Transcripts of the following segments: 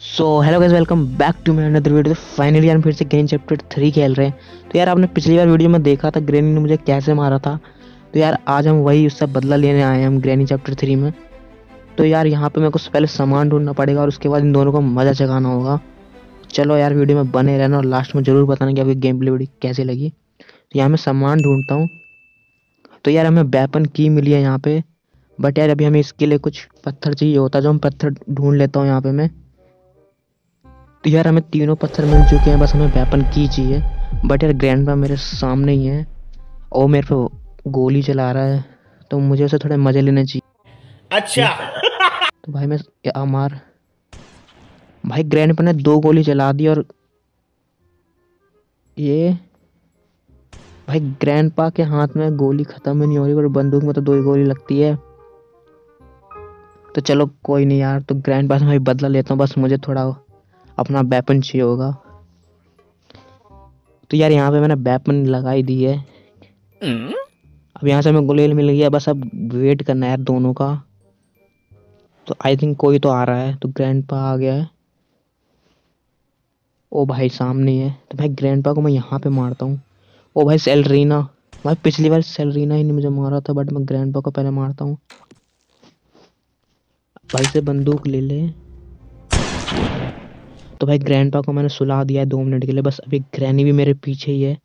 So hello guys welcome back to my another video finally यार फिर से game chapter three खेल रहे हैं। तो यार आपने पिछली बार वीडियो में देखा था ग्रैनी ने मुझे कैसे मारा था? तो यार आज हम वही उससे बदला लेने आए हैं हम ग्रैनी चैप्टर थ्री में। तो यार यहाँ पे मेरे को पहले सामान ढूंढना पड़ेगा और उसके बाद इन दोनों को मज़ा चगाना होगा। चलो यार वीडियो में बने रहना और लास्ट में ज़रूर बताना कि आपकी गेम प्ले वीडियो कैसी लगी। तो यहाँ मैं सामान ढूंढता हूँ। तो यार हमें वेपन की मिली है यहाँ पे। बट यार अभी हमें इसके लिए कुछ पत्थर चाहिए होता जो हम पत्थर ढूंढ लेता हूँ यहाँ पे मैं। यार हमें तीनों पत्थर मिल चुके हैं बस हमें वेपन की चाहिए। बट यार ग्रैंड पा मेरे सामने ही है। और मेरे पे गोली चला रहा है तो मुझे उसे थोड़े मज़े लेने चाहिए। अच्छा। तो भाई मैं या मार भाई ग्रैंड ने दो गोली चला दी और ये भाई ग्रैंड पा के हाथ में गोली खत्म ही नहीं हो रही पर बंदूक में तो दो ही गोली लगती है। तो चलो कोई नहीं यार तो ग्रैंड पास मैं बदला लेता हूँ बस मुझे थोड़ा अपना बैपन चाहिए होगा। तो यार यहाँ पे मैंने बैपन लगाई दी है। अब यहाँ से हमें गुलेल मिल गया बस अब वेट करना है यार दोनों का। तो आई थिंक कोई तो आ रहा है तो ग्रैंड पा आ गया है। ओ भाई सामने है तो भाई ग्रैंड पा को मैं यहाँ पे मारता हूँ। ओ भाई सेलरीना भाई पिछली बार सेलरीना ही नहीं मुझे मारा था बट मैं ग्रैंड पा को पहले मारता हूँ। भाई से बंदूक ले ले। तो भाई ग्रैंड को मैंने सुला दिया है दो मिनट के लिए, बस अभी ग्रैनी भी मेरे पीछे ही है।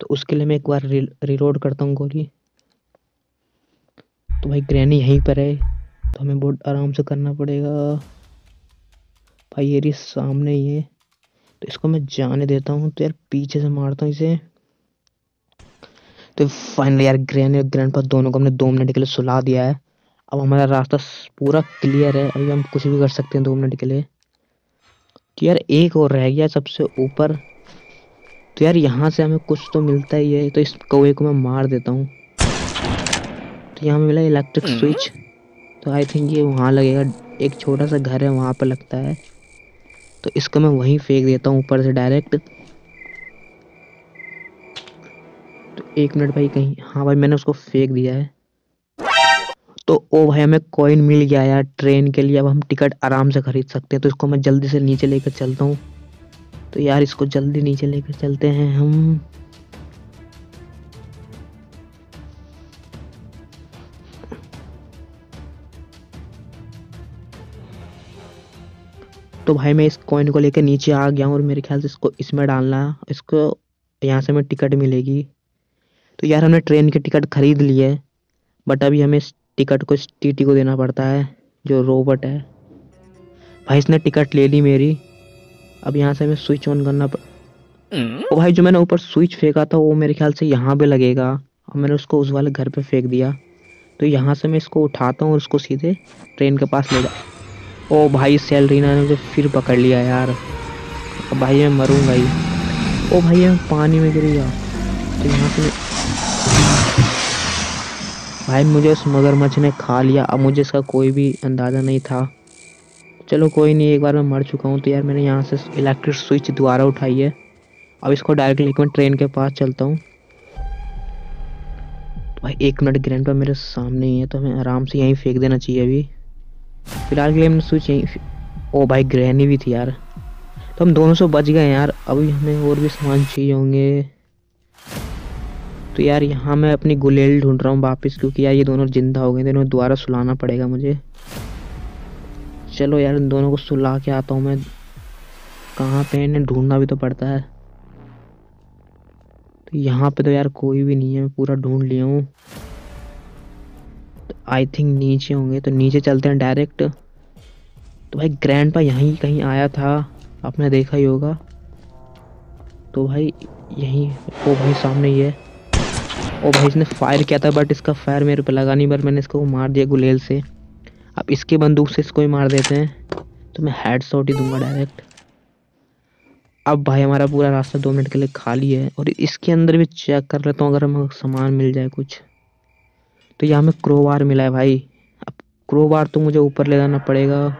तो उसके लिए मैं एक बार रिलोड करता हूँ गोली। तो भाई ग्रैनी यहीं पर है तो हमें बहुत आराम से करना पड़ेगा। भाई ये सामने ही है तो इसको मैं जाने देता हूँ तो यार पीछे से मारता हूँ इसे। तो फाइनली यार ग्रैनी और ग्रैंड दोनों को हमने दो मिनट के लिए सुला दिया है। अब हमारा रास्ता पूरा क्लियर है, अभी हम कुछ भी कर सकते हैं दो मिनट के लिए। तो यार एक और रह गया सबसे ऊपर। तो यार यहाँ से हमें कुछ तो मिलता ही है। तो इस कौए को मैं मार देता हूँ। तो यहाँ मिला इलेक्ट्रिक स्विच तो आई थिंक ये वहाँ लगेगा। एक छोटा सा घर है वहाँ पर लगता है। तो इसको मैं वहीं फेंक देता हूँ ऊपर से डायरेक्ट तो एक मिनट भाई कहीं हाँ भाई मैंने उसको फेंक दिया है। तो ओ भाई, हमें कॉइन मिल गया यार ट्रेन के लिए, अब हम टिकट आराम से खरीद सकते हैं। तो इसको मैं जल्दी से नीचे लेकर चलता हूँ। तो यार, इसको जल्दी नीचे लेकर चलते हैं हम। तो भाई, मैं इस कॉइन को लेकर नीचे आ गया हूँ और मेरे ख्याल से इसको इसमें डालना, इसको यहाँ से हमें टिकट मिलेगी। तो यार, हमने ट्रेन की टिकट खरीद ली है बट अभी हमें टिकट को टीटी को देना पड़ता है जो रोबोट है। भाई इसने टिकट ले ली मेरी। अब यहाँ से हमें स्विच ऑन करना पड़ ओ भाई जो मैंने ऊपर स्विच फेंका था वो मेरे ख्याल से यहाँ पे लगेगा। और मैंने उसको उस वाले घर पे फेंक दिया। तो यहाँ से मैं इसको उठाता हूँ और उसको सीधे ट्रेन के पास ले जा ओ भाई सैलरीना ने मुझे फिर पकड़ लिया यार। अब भाई मैं मरूँगा ही। ओ भाई मैं पानी में गिर गया। तो यहाँ से भाई, मुझे उस मगरमच्छ ने खा लिया। अब मुझे इसका कोई भी अंदाज़ा नहीं था। चलो कोई नहीं, एक बार मैं मर चुका हूँ तो यार मैंने यहाँ से इलेक्ट्रिक स्विच दोबारा उठाई है। अब इसको डायरेक्ट लेकर मैं ट्रेन के पास चलता हूँ। तो भाई, एक मिनट ग्रैंड पर मेरे सामने ही है तो हमें आराम से यहीं फेंक देना चाहिए अभी। फ़िलहाल के लिए हमने स्विच यहीं ओ भाई ग्रैनी भी थी यार। तो हम दोनों से बच गए यार। अभी हमें और भी सामान चाहिए होंगे। तो यार यहाँ मैं अपनी गुलेल ढूंढ रहा हूँ वापस, क्योंकि यार ये दोनों ज़िंदा हो गए थे, इन्हें दोबारा सुलाना पड़ेगा मुझे। चलो यार, इन दोनों को सुला के आता हूँ मैं। कहाँ पे इन्हें ढूंढना भी तो पड़ता है। तो यहाँ पे तो यार कोई भी नहीं है, मैं पूरा ढूंढ लिया हूँ। तो आई थिंक नीचे होंगे तो नीचे चलते हैं डायरेक्ट तो भाई ग्रैंड पा यहीं कहीं आया था, आपने देखा ही होगा। तो भाई, यहीं, वो भाई सामने ही है। ओ भाई इसने फायर किया था बट इसका फायर मेरे पे लगा नहीं बट मैंने इसको मार दिया गुलेल से। अब इसके बंदूक से इसको ही मार देते हैं। तो मैं हेड शॉट ही दूँगा डायरेक्ट अब भाई हमारा पूरा रास्ता दो मिनट के लिए खाली है, और इसके अंदर भी चेक कर लेता हूँ, अगर हमें सामान मिल जाए कुछ। तो यहाँ में क्रोबार मिला है भाई। अब क्रोबार तो मुझे ऊपर ले जाना पड़ेगा।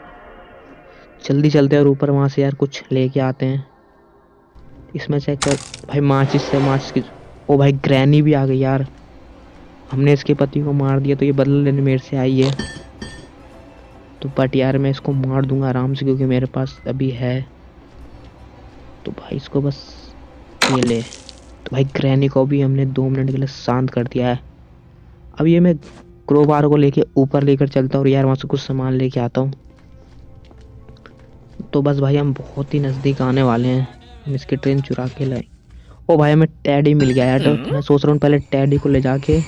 जल्दी चलते हैं और ऊपर वहाँ से यार कुछ लेके आते हैं। इसमें चेक कर भाई माचिस से माचिस की ओ भाई ग्रैनी भी आ गई यार। हमने इसके पति को मार दिया तो ये बदला लेने मेरे से आई है। तो बट यार, मैं इसको मार दूँगा आराम से, क्योंकि मेरे पास अभी है। तो भाई, इसको बस ये ले। तो भाई ग्रैनी को भी हमने दो मिनट के लिए शांत कर दिया है। अब ये मैं क्रोबार को लेके ऊपर लेकर चलता हूँ और यार, वहाँ से कुछ सामान लेके आता हूँ। तो बस भाई, हम बहुत ही नज़दीक आने वाले हैं। हम इसकी ट्रेन चुरा के लाए ओ भाई हमें टैडी मिल गया यार। तो मैं सोच रहा हूँ पहले टैडी को ले जाके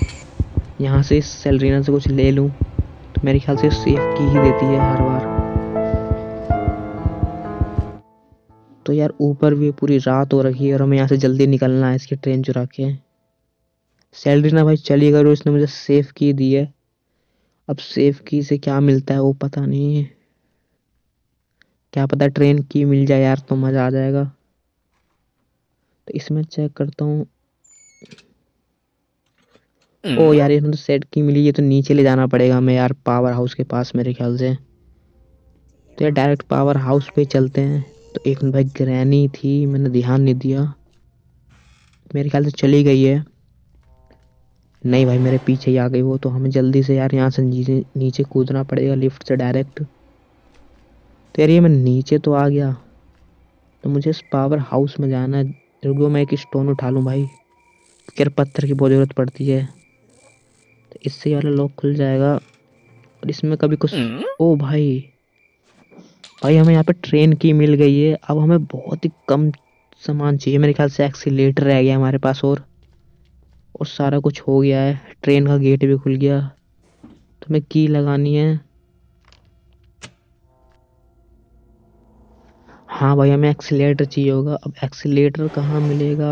यहाँ से सेलरीना से कुछ ले लूँ। तो मेरे ख्याल से सेफ़ की ही देती है हर बार। तो यार ऊपर भी पूरी रात हो रखी है और हमें यहाँ से जल्दी निकलना है इसकी ट्रेन चुरा के। सैलरी ना भाई चली गई इसने मुझे सेफ़ की दी है अब सेफ़ की से क्या मिलता है वो पता नहीं है। क्या पता ट्रेन की मिल जाए यार तो मज़ा आ जाएगा। तो इसमें चेक करता हूँ। ओ यार इसमें तो सेट की मिली है तो नीचे ले जाना पड़ेगा हमें यार पावर हाउस के पास मेरे ख्याल से। तो यार डायरेक्ट पावर हाउस पे चलते हैं। तो एक भाई ग्रैनी थी मैंने ध्यान नहीं दिया। मेरे ख्याल से चली गई है। नहीं भाई मेरे पीछे ही आ गई वो तो हमें जल्दी से यार यहाँ से नीचे नीचे कूदना पड़ेगा लिफ्ट से डायरेक्ट तो यार ये मैं नीचे तो आ गया। तो मुझे इस पावर हाउस में जाना है। रुको मैं एक स्टोन उठा लूँ भाई। यार पत्थर की बहुत ज़रूरत पड़ती है तो इससे यार लॉक खुल जाएगा। और इसमें कभी कुछ ओ भाई। भाई हमें यहाँ पे ट्रेन की मिल गई है। अब हमें बहुत ही कम सामान चाहिए। मेरे ख्याल से एक्सीटर रह गया हमारे पास और और सारा कुछ हो गया है। ट्रेन का गेट भी खुल गया। तो हमें की लगानी है। हाँ भाई, हमें एक्सीटर चाहिए होगा। अब एक्सीटर कहाँ मिलेगा?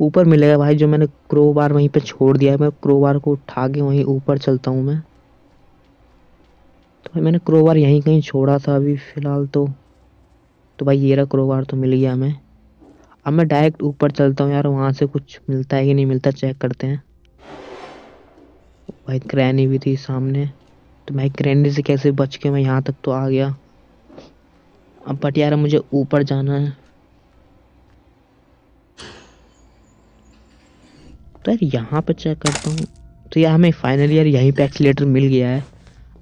ऊपर मिलेगा भाई, जो मैंने क्रोबार वहीं पे छोड़ दिया है। मैं क्रोबार को उठा के वहीं ऊपर चलता हूँ मैं। तो भाई, मैंने क्रोबार यहीं कहीं छोड़ा था अभी फ़िलहाल तो। तो भाई, ये रहा क्रोबार तो मिल गया हमें। अब मैं डायरेक्ट ऊपर चलता हूँ यार, वहाँ से कुछ मिलता है कि नहीं मिलता चेक करते हैं। भाई क्रैनी भी थी सामने। तो मैं क्रैनी से कैसे बच के मैं यहाँ तक तो आ गया। अब बट यार मुझे ऊपर जाना है। तो यार यहाँ पे चेक करता हूँ। तो यार हमें फाइनली यार यहीं पे एक्सीटर मिल गया है।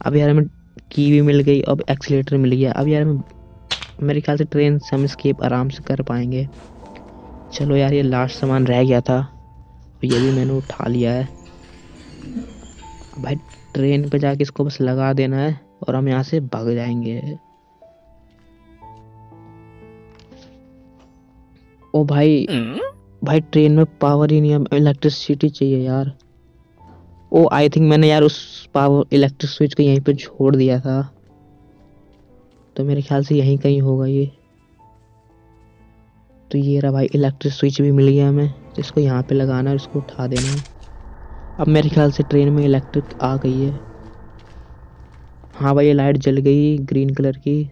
अब यार हमें की भी मिल गई, अब एक्सीटर मिल गया। अब यार हमें, मेरे ख्याल से ट्रेन से हम स्केप आराम से कर पाएँगे। चलो यार ये लास्ट सामान रह गया था। ये भी मैंने उठा लिया है। भाई ट्रेन पे जाके इसको बस लगा देना है और हम यहाँ से भाग जाएँगे। ओ भाई भाई ट्रेन में पावर ही नहीं है इलेक्ट्रिसिटी चाहिए यार। ओ आई थिंक मैंने यार उस पावर इलेक्ट्रिक स्विच को यहीं पे छोड़ दिया था। तो मेरे ख्याल से यहीं कहीं होगा ये। तो ये रहा भाई इलेक्ट्रिक स्विच भी मिल गया हमें। इसको यहाँ पे लगाना है इसको उठा देना। है अब मेरे ख्याल से ट्रेन में इलेक्ट्रिक आ गई है। हाँ भाई ये लाइट जल गई ग्रीन कलर की।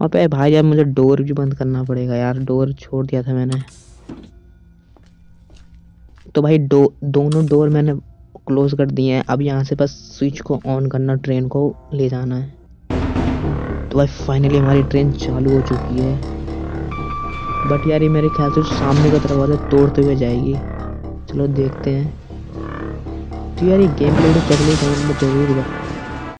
और पे भाई यार मुझे डोर भी बंद करना पड़ेगा यार, डोर छोड़ दिया था मैंने। तो भाई दो दोनों डोर मैंने क्लोज कर दिए हैं, अब यहाँ से बस स्विच को ऑन करना, ट्रेन को ले जाना है। तो भाई फाइनली हमारी ट्रेन चालू हो चुकी है। बट यार ये मेरे ख्याल से सामने का दरवाज़ा तोड़ते हुए जाएगी। चलो देखते हैं। तो यार ये गेम प्ले तो का ज़रूर